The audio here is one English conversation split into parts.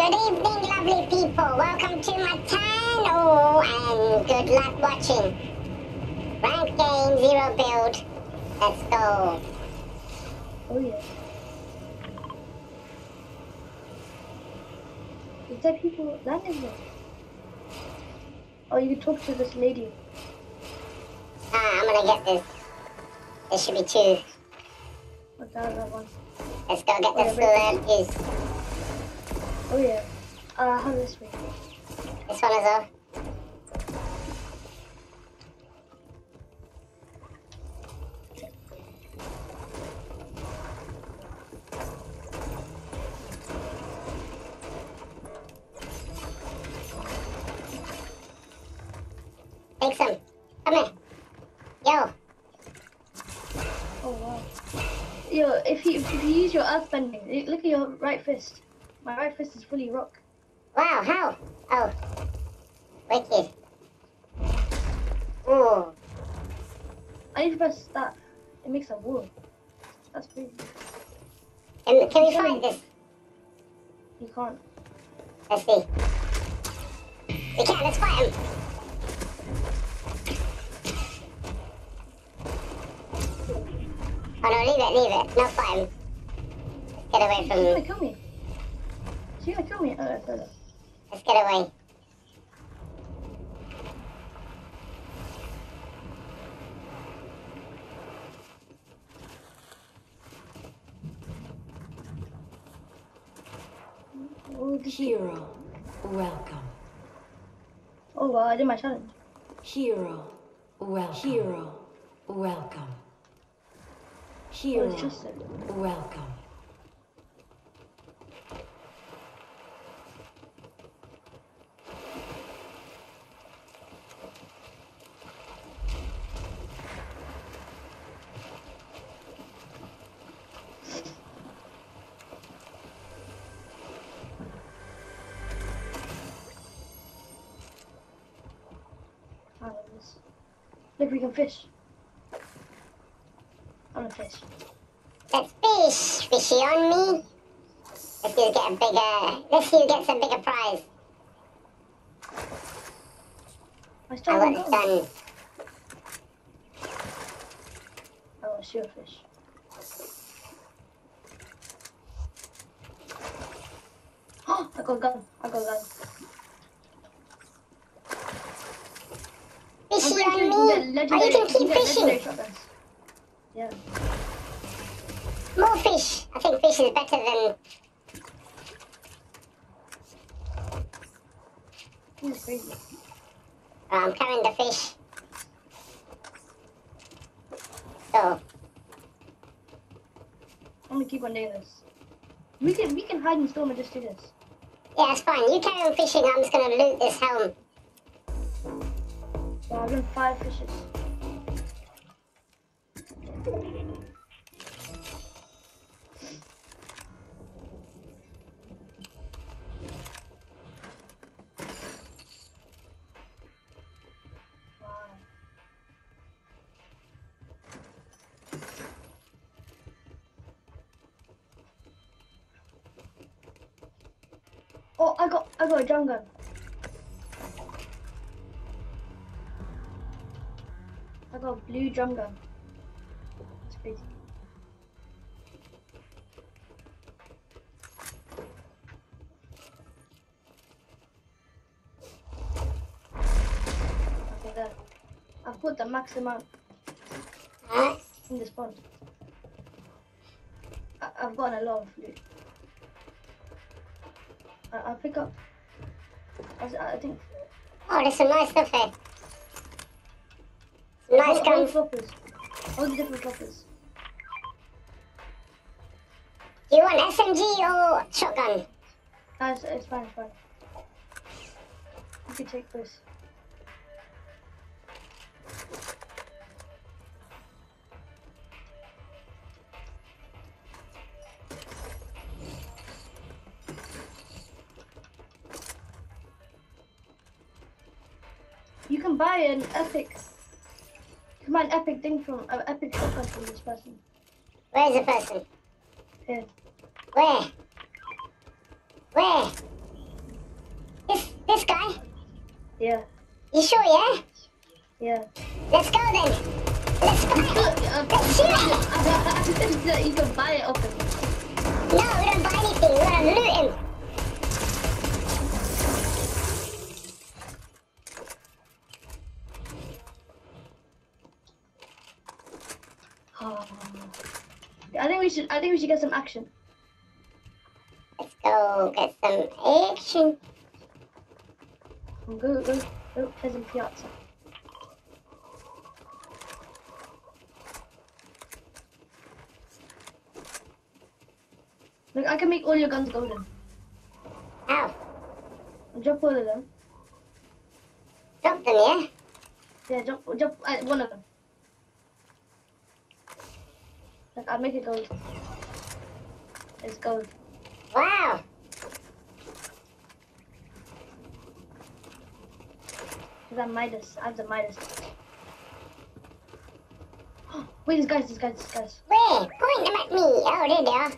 Good evening, lovely people. Welcome to my channel and good luck watching. Rank game, zero build. Let's go. Oh yeah. Is there people landing there? Oh, you can talk to this lady. Ah, I'm gonna get this. There should be two. What's the other one? Let's go get the Oh, yeah, celebrities. Oh yeah. Uh, how this way? This one as well. Take some. Come here. Yo. Oh wow. Yo, if you if you use your earth bending, look at your right fist. My right fist is fully rock. Wow, how? Oh. Wicked. Oh. I need to press that. It makes a wall. That's crazy. Can, can we fight this? You can't. Let's see. We can, let's fight him. Oh no, leave it, leave it. No fight him. Get away gonna from kill me. She's gonna kill me. Uh, oh, I thought Let's get away. Oh, Hero, welcome. oh wow, I did my challenge. Hero, welcome. Hero, welcome. Oh, Hero, it's just welcome. We can fish. I'm a fish. Let's fish. Fishy on me. Let's see who get a bigger. Let's see who gets a bigger prize. I want oh, got done. I want to fish. Oh, I got a gun. I got a gun. I'm Fishy pretty sure you can Oh, you can keep legendary fishing. Yeah. More fish. I think fish is better than. This is crazy. I'm carrying the fish. So, I'm gonna keep on doing this. We can we can hide and storm and just do this. yeah, it's fine. You carry on fishing. I'm just gonna loot this helm. Done five fishes. Oh, I got I got a drum blue drum gun. That's crazy. Okay, there. I've put the max amount in the spawn. I, I've gotten a lot of loot. I, I'll pick up. I, I think. Oh, there's some nice stuff here. Nice all, floppers. All the different floppers. You want SMG or shotgun? Ah, it's, it's fine, it's fine. You can take this. You can buy an epic. Buy an epic thing from an epic shotgun from this person. Where's the person? Here. Where? Where? this this guy? Yeah. You sure, yeah? Yeah. Let's go then. Let's fight. Let's shoot it. you can buy it him. No, we don't buy anything. We're gonna loot him. Oh. I think we should. I think we should get some action. Let's go get some action. Go, go, go, Pleasant Piazza. Look, I can make all your guns golden. Ow. Drop all of them. Drop them, yeah? Yeah, drop, drop uh, one of them. Look, I'll make it gold. It's gold. Wow. Cause I'm Midas. I have the Midas. Wait, these guys, these guys, these guys. Where? Point them at me. Oh, there they are.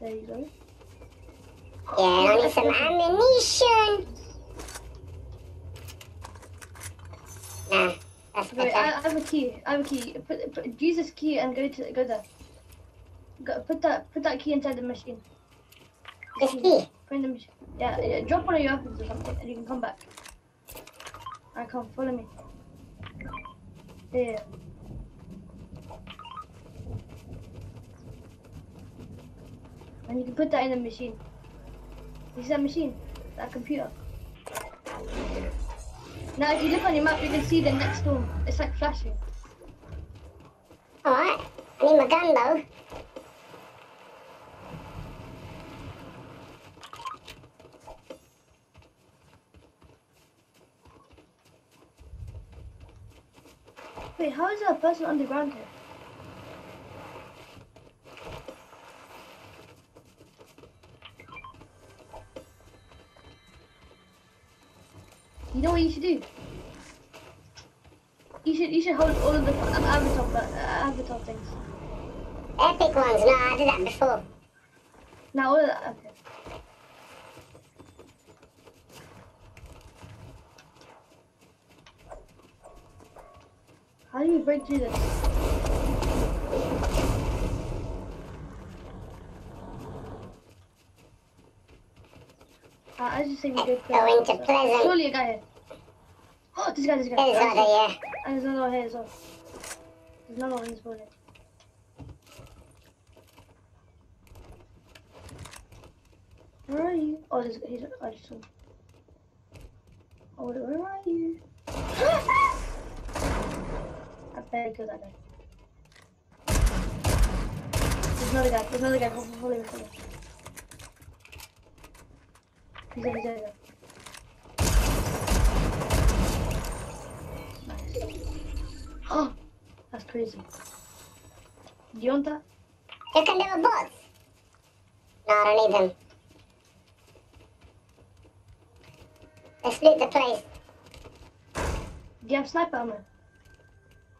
There you go. Yeah, I need some ammunition. Nah, that's Wait, I, I better. have a key. I have a key. Put, put, use this key and go to go there. Go, put that put that key inside the machine. This key. Put in the machine. Yeah, yeah, drop one of your weapons or something, and you can come back. I come. Follow me. Yeah. And you can put that in the machine. You see that machine? That computer. Now, if you look on your map, you can see the next storm. It's like flashing. Alright. I need my gun though. Wait, how is there a person underground here? You know what you should do? You should you should hold all of the um, avatar uh, avatar things. Epic ones. No, I did that before. Now all of that. Okay. How do you break through this? Uh, I just think we go Go into Pleasant. Surely a guy here. Oh, this guy, this guy. There's I not see- a, yeah. And there's another one here as well. There's another one in this building. Where are you? Oh, there's, he's, I just saw. Oh, where are you? I better kill that guy. There's another guy. There's another guy. Follow me. Follow me. Nice. Oh, that's crazy. Do you want that? You can do bots. No, I don't need them. Let's loot the place. Do you have sniper ammo?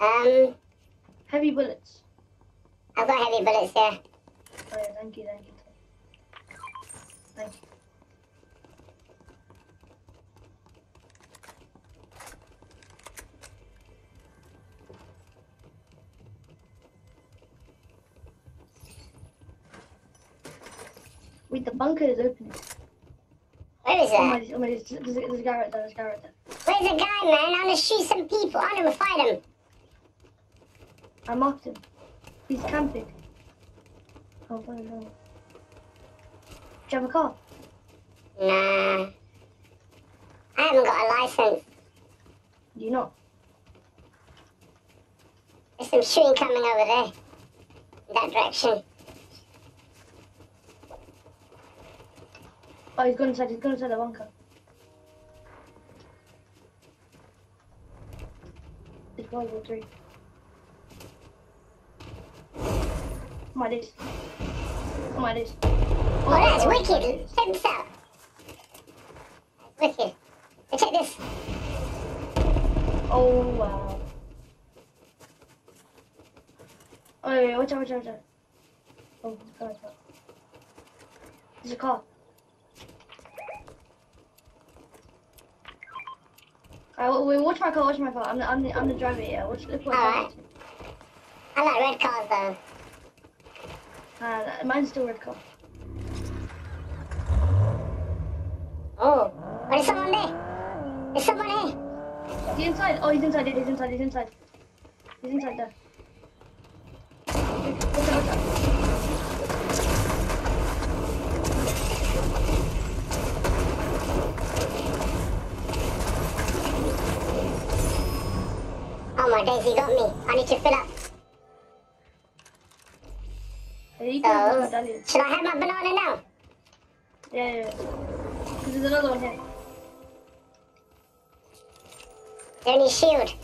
Um, Heavy bullets. I've got heavy bullets here. Oh yeah, thank you, thank you. Thank you. Wait, the bunker is open. Where is Oh my, that? oh my, there's, there's, a- there's a guy right there, there's a guy right there. Where's the guy, man? I want to shoot some people. I want to fight him. I marked him. He's camping. Oh, no, no. Do you have a car? Nah. I haven't got a license. Do you not? There's some shooting coming over there. In that direction. Oh, he's gone inside, he's gone inside the bunker. It's World War Three. Oh my days. Oh my days. Oh, that's my wicked. Check this out. Wicked. Check this. Oh wow. Oh, wait, wait, watch out, watch out, watch out. Oh, car, car. There's a car. Alright, wait, watch my car, watch my car. I'm the, I'm the, I'm the driver, yeah. Watch, what Alright. I like red cars though. Uh, mine's still red car. Oh, but is someone there? Is someone here? Is he inside? Oh, he's inside, he's inside, he's inside. He's inside there. Watch out, watch out. Oh my days, he got me. I need to fill up. Yeah, you can So, should I have my banana now? Yeah, yeah. There's another one here. Any shield?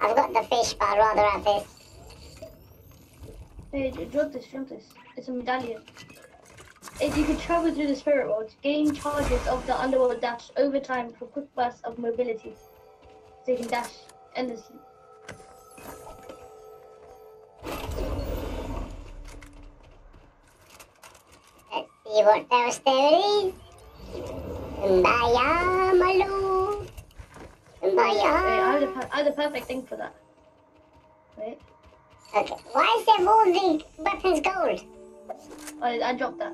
I've got the fish, but I'd rather have this. Hey, drop this, drop this. It's a medallion. If you can travel through the spirit world, gain charges of the underworld dash over time for quick bursts of mobility. So you can dash endlessly. Let's see what else there is. Kumbaya, Malu. Wait, the, Kumbaya. I have the perfect thing for that. Wait, Okay, why is there all the weapons gold? I, I dropped that.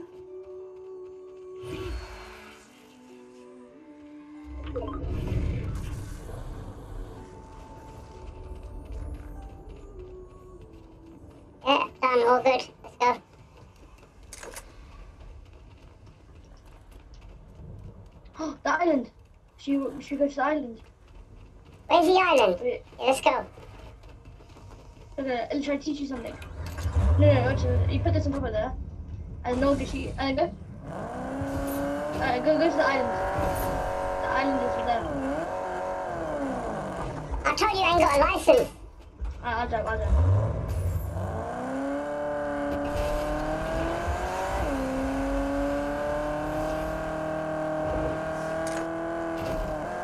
All good. Let's go. Oh, the island! She we should go to the island? Where's the island? Yeah, let's go. okay, me try to teach you something. No, no, watch. You put this on top of there, and no sheet, and go. Alright, go, go to the island. The island is there. I told you I ain't got a license. Alright, I'll drive, I'll drive.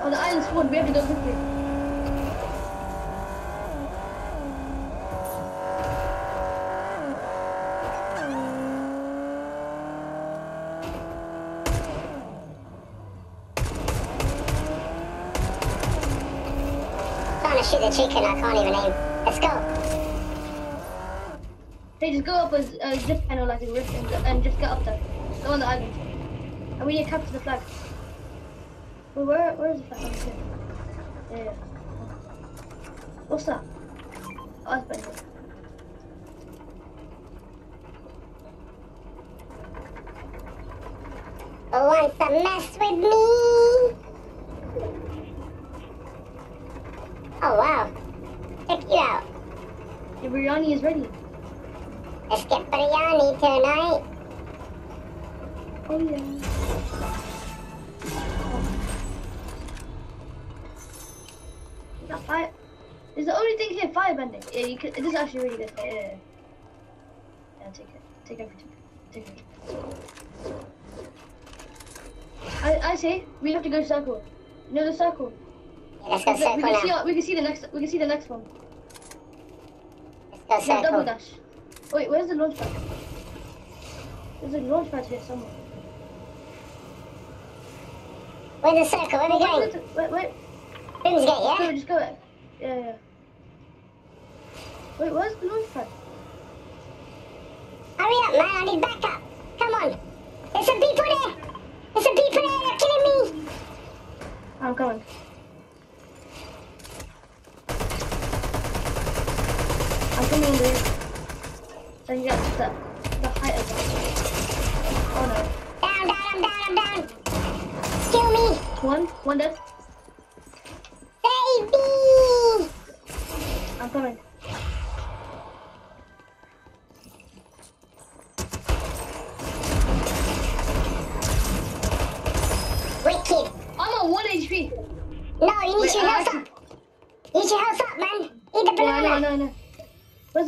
The island's full. We have to trying to shoot the chicken, I can't even aim. Let's go. Hey, just go up a, a zip panel like a rift and, and just get up there. Go on the island. And we need to capture the flag. Wait, where, where is the? Oh, it's. Yeah, yeah. What's that? Oh, it's. Who wants to mess with me? Oh wow. Check you out. The biryani is ready. Let's get biryani tonight. Oh, yeah. Is the only thing here firebending? Yeah, you could. This is actually really good. Yeah, yeah, yeah. Take it. Take everything. Take it. I, I say we have to go circle. You know the circle. Yeah, let's go We, we circle can see. now. We can see the next. We can see the next one. Let's go Yeah, double dash. Wait, where's the launch pad? There's a launch pad here somewhere. Where's the circle? Where are we going? wait, wait. Boomsgate, Go, yeah? just go it. Yeah, yeah. Wait, where's pad? Hurry up, man. I need backup. Come on. There's some people there. There's some people there. They're killing me. I'm coming. I'm coming over here. So I get the, the height of it. Oh no. Down, down, I'm down, I'm down. Kill me. One, one dead. Save me. I'm coming.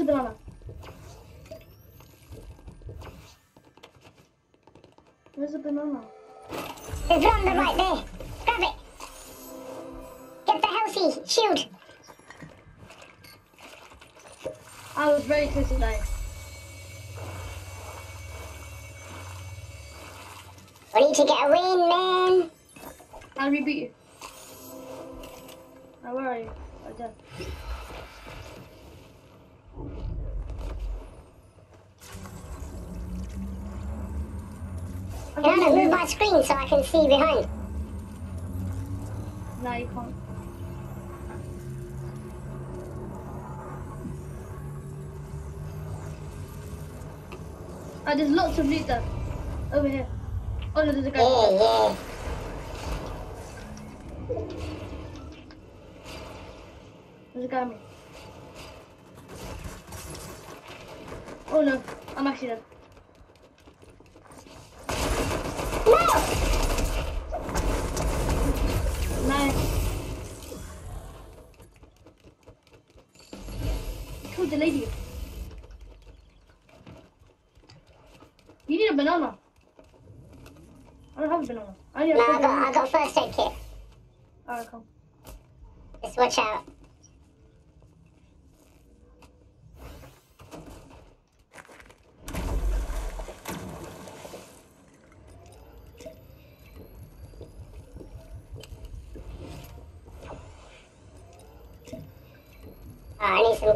Where's the banana? Where's the banana? There's banana right there. Grab pussy. Shoot. I was very close to. We need to get a win, man. I'll reboot you. Now, where are you? Right there. Can I not move my screen so I can see behind? No, you can't. Ah, there's lots of loot there. Over here. Oh no, there's a guy. Yeah, yeah. There's a guy on me. Oh no, I'm actually dead. No! Nice. Killed the lady. You need a banana. I don't have a banana. I need a No, I got, I got first aid kit. Oh, Alright, come. Just watch out.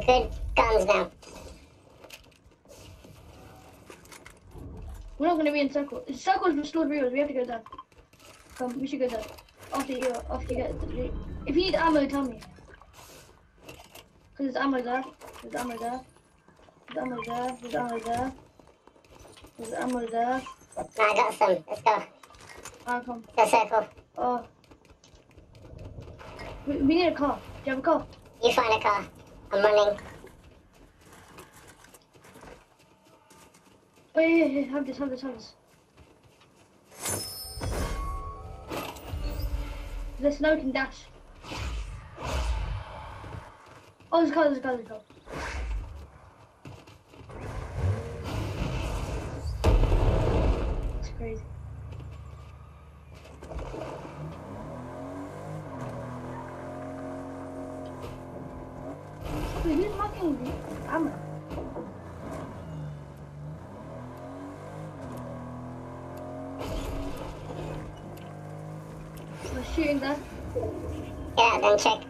Good guns now. We're not gonna be in circle. Circle's restored reels. We have to go down. Come, we should go down. After you, after you get. If you need ammo, tell me. Cause there's ammo there. There's ammo there. There's ammo there. There's ammo there. There's ammo there. No, I got some. Let's go. Ah, come. The circle. Oh. We, we need a car. Do you have a car? You find a car. I'm running. Yeah. Have this, have this, have this. This now we can dash. Oh, there's a car, there's a car, there's a car. It's crazy. Shooting there. Out then check.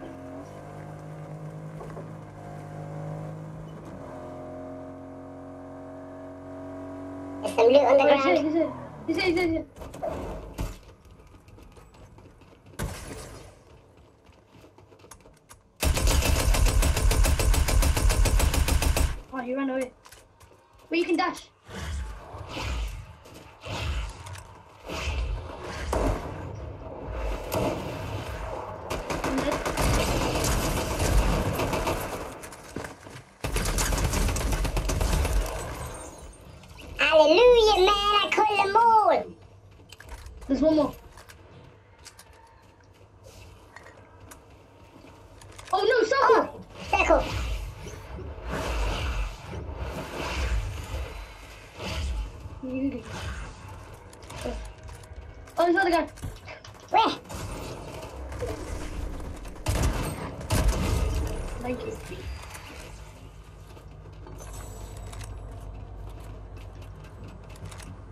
There's some loot on the ground. he's here. He's here, he's here, he's here. Oh, he ran away. But you can dash. I'm dead. Hallelujah, man! Them all. There's one more. Oh no, circle! Circle. Oh, there's another guy. Where? Thank you.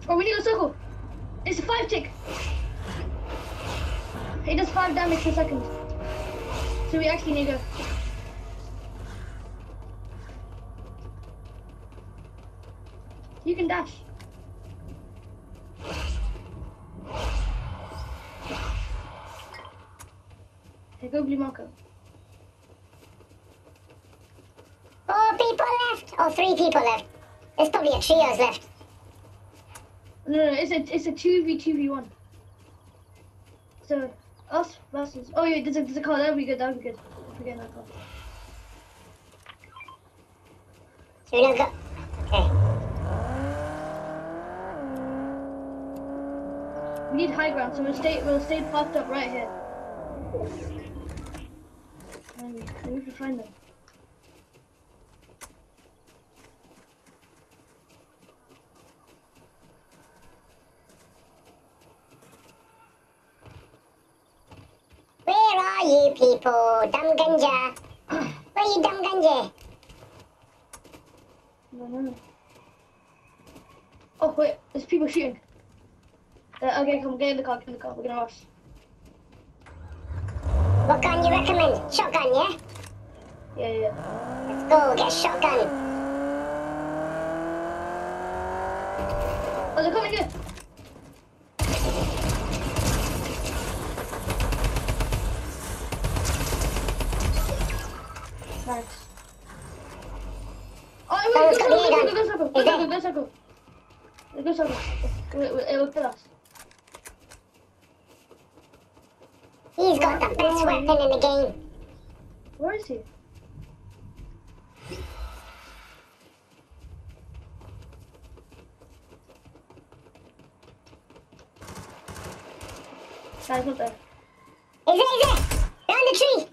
Oh, we need a circle. It's a five tick. It does five damage per second. So we actually need to. You can dash. Hey, go blue marker. Four people left. Or three people left. There's probably a trios left. No, no, no, it's a it's a two v two v one. So us versus. Oh yeah, there's a there's a car. That'll be good. That'll be good. Forget that car. So we don't go. Okay. We need high ground, so we'll stay we'll stay parked up right here. We, we to find them. Where are you people? Dumb ganja. Where you dumb ganja? No, no. Oh wait, there's people shooting. Uh, okay, come get in the car. Get in the car. We're gonna rush. What gun you recommend? Shotgun, yeah? Yeah, yeah. yeah. Let's go, get a shotgun. Oh, they're coming here. Nice. Oh, Someone's wait, got go the air circle, gun. go circle, go Is circle, it? go circle. Wait, wait, It will kill us. He's got the best weapon in the game. Where is he? Guys, not there. Is it, is it? Down the tree.